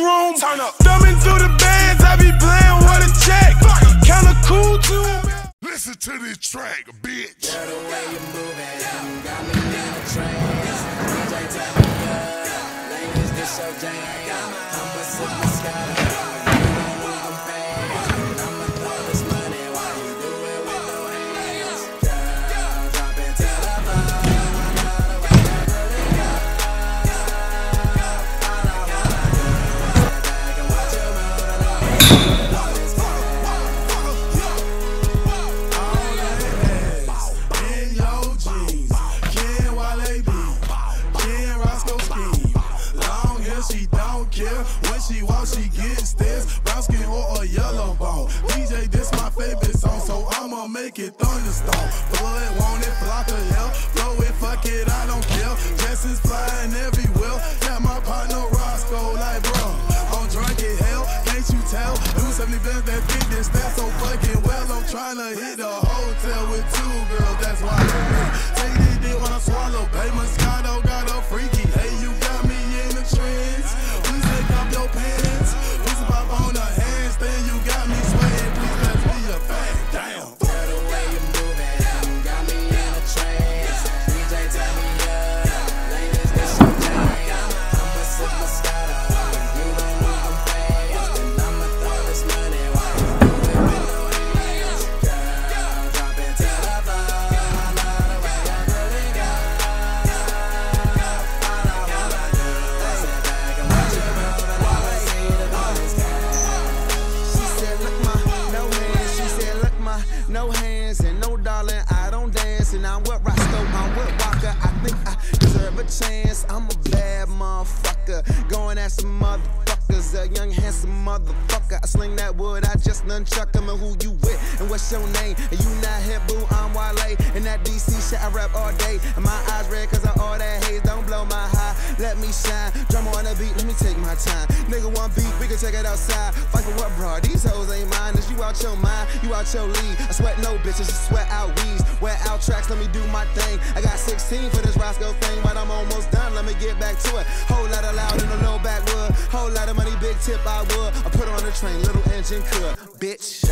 room. Turn up. Thumbing through the bands, I be playing with a check. Kinda cool too. Listen to this track, bitch. Girl, the way you moving got me in a trance. DJ turn me up, ladies, this your jam. I'ma sip my Hair, she don't care. When she walks, she gets stares. Brown skin or a yellow bone. DJ, this my favorite song, so I'ma make it thunderstorm. Blood, want it, block of hell. Flow it, fuck it, I don't care. Dresses flying everywhere. Got my partner Roscoe like, bro. I'm drunk in hell, can't you tell? Do 70 bands that fit this stat so fucking well. I'm tryna hit a hotel with two girls, that's why Take this dick when I swallow. Bay Moscato got a and I'm with Roscoe. I'm with Waka. I think I deserve a chance. I'm a bad motherfucker. Going at some motherfuckers. A young handsome motherfucker. I sling that wood. I just nunchuck him. And who you with? And what's your name? And you not hip boo. I'm Wale. And that DC shit I rap all day. And my eyes red cause of all that haze. Don't blow my high. Let me shine. Drum on the beat. Let me take my time. Nigga one beat. We can check it outside. Fight for what, bro? These hoes ain't you out your mind? You out your league. I sweat no bitches. I sweat out weeds. Wear out tracks. Let me do my thing. I got 16 for this Roscoe thing. But I'm almost done. Let me get back to it. Whole lot of loud in a low backwood. Whole lot of money. Big tip I would. I put on the train. Little engine could. Bitch.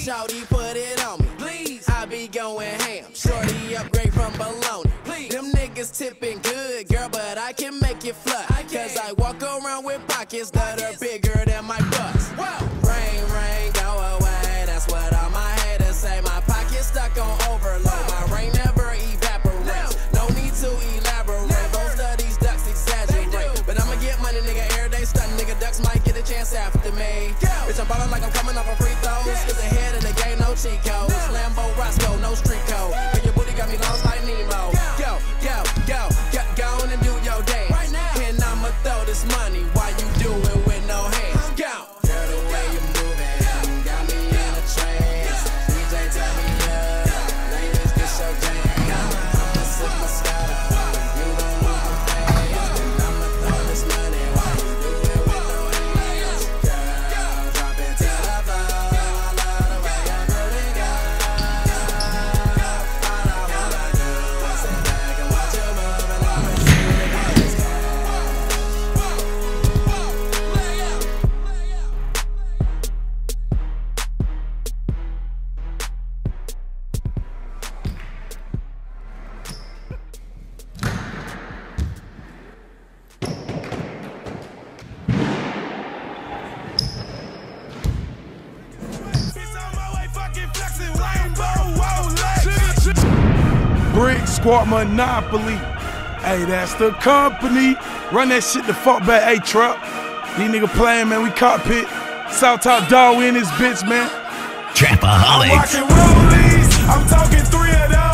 Shorty, put it on me. Please, I be going ham. Shorty upgrade from baloney. Please, them niggas tipping good, girl, but I can make it flush. Cause I walk around with pockets that are bigger than my butts. Rain, rain, go away. That's what all my haters say. My pocket's stuck on overload. My rain never evaporates. No need to elaborate. Most of these ducks exaggerate. But I'ma get money, nigga, every day stunting. Nigga, ducks might get a chance after me. Bitch, I'm ballin' like I'm coming off a free throws. Cause ahead in the game, no cheat codes. Lambo Roscoe, no street code. But your booty got me lost like Nemo. Go, go, go, go, go on and do your dance. And I'ma throw this money Brick Squad Monopoly. Hey, that's the company. Run that shit the fuck back. Hey, truck. These nigga playing, man. We cockpit. South top dog in this bitch, man. Trapaholics. Rollies. I'm talking three of them.